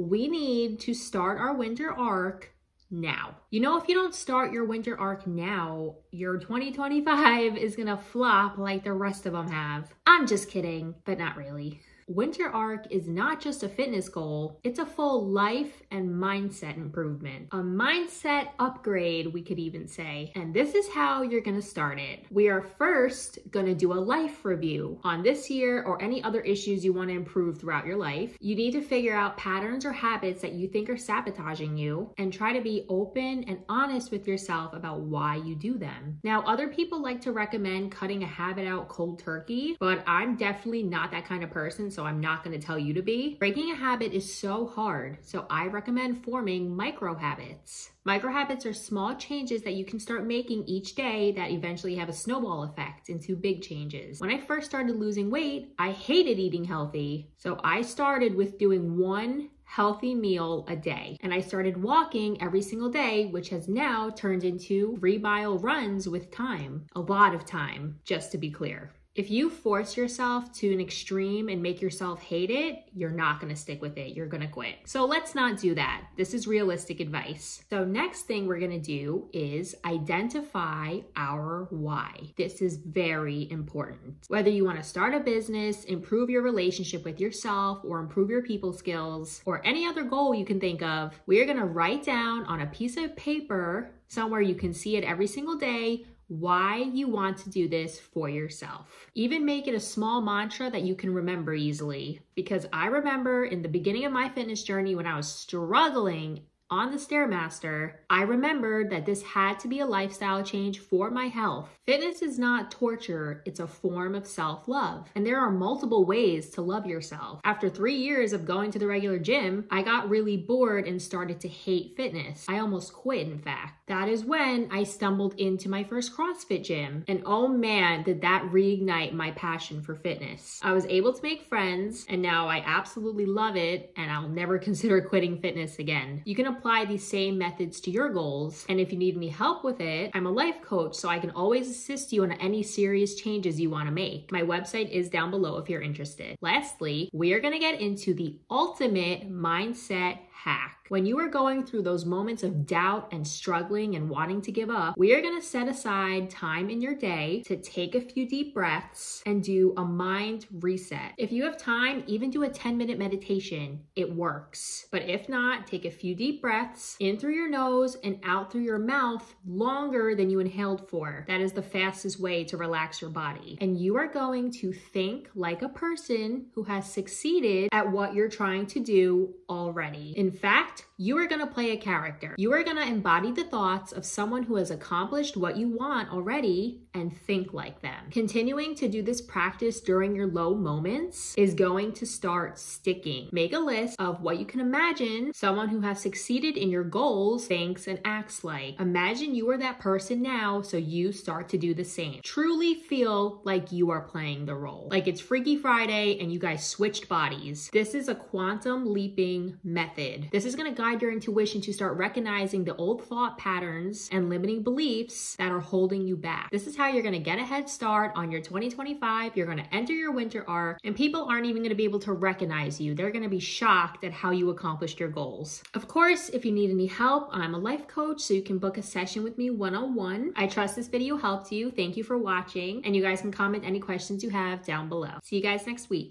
We need to start our winter arc now. You know, if you don't start your winter arc now, your 2025 is gonna flop like the rest of them have. I'm just kidding, but not really. Winter Arc is not just a fitness goal, it's a full life and mindset improvement. A mindset upgrade, we could even say. And this is how you're gonna start it. We are first gonna do a life review on this year or any other issues you wanna improve throughout your life. You need to figure out patterns or habits that you think are sabotaging you and try to be open and honest with yourself about why you do them. Now, other people like to recommend cutting a habit out cold turkey, but I'm definitely not that kind of person. So so I'm not going to tell you to be. Breaking a habit is so hard, so I recommend forming micro habits. Micro habits are small changes that you can start making each day that eventually have a snowball effect into big changes. When I first started losing weight, I hated eating healthy, so I started with doing one healthy meal a day. And I started walking every single day, which has now turned into three mile runs with time. A lot of time, just to be clear. If you force yourself to an extreme and make yourself hate it, you're not going to stick with it. You're going to quit. So let's not do that. This is realistic advice. So, next thing we're going to do is identify our why. This is very important. Whether you want to start a business, improve your relationship with yourself, or improve your people skills, or any other goal you can think of, we're going to write down on a piece of paper somewhere you can see it every single day why you want to do this for yourself. Even make it a small mantra that you can remember easily. Because I remember in the beginning of my fitness journey when I was struggling on the Stairmaster, I remembered that this had to be a lifestyle change for my health. Fitness is not torture, it's a form of self love. And there are multiple ways to love yourself. After three years of going to the regular gym, I got really bored and started to hate fitness. I almost quit, in fact. That is when I stumbled into my first CrossFit gym. And oh man, did that reignite my passion for fitness. I was able to make friends, and now I absolutely love it, and I'll never consider quitting fitness again. You can apply these same methods to your goals. And if you need any help with it, I'm a life coach, so I can always assist you on any serious changes you want to make. My website is down below if you're interested. Lastly, we are going to get into the ultimate mindset hack. When you are going through those moments of doubt and struggling and wanting to give up, we are going to set aside time in your day to take a few deep breaths and do a mind reset. If you have time, even do a 10 minute meditation. It works. But if not, take a few deep breaths in through your nose and out through your mouth longer than you inhaled for. That is the fastest way to relax your body. And you are going to think like a person who has succeeded at what you're trying to do already. In fact, you are going to play a character. You are going to embody the thoughts of someone who has accomplished what you want already and think like them. Continuing to do this practice during your low moments is going to start sticking. Make a list of what you can imagine someone who has succeeded in your goals thinks and acts like. Imagine you are that person now, so you start to do the same. Truly feel like you are playing the role. Like it's Freaky Friday and you guys switched bodies. This is a quantum leaping method. This is going to guide your intuition to start recognizing the old thought patterns and limiting beliefs that are holding you back. This is how you're going to get a head start on your 2025. You're going to enter your winter arc, and people aren't even going to be able to recognize you. They're going to be shocked at how you accomplished your goals. Of course, if you need any help, I'm a life coach, so you can book a session with me one on one. I trust this video helped you. Thank you for watching, and you guys can comment any questions you have down below. See you guys next week.